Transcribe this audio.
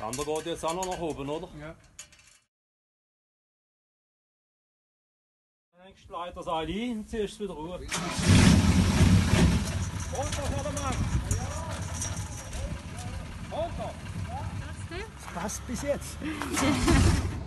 Der andere geht jetzt auch noch nach oben, oder? Ja. Dann hängst du leider das Seil ein und ziehst es wieder hoch. Runter, Vordermann! Runter! Passt bis jetzt.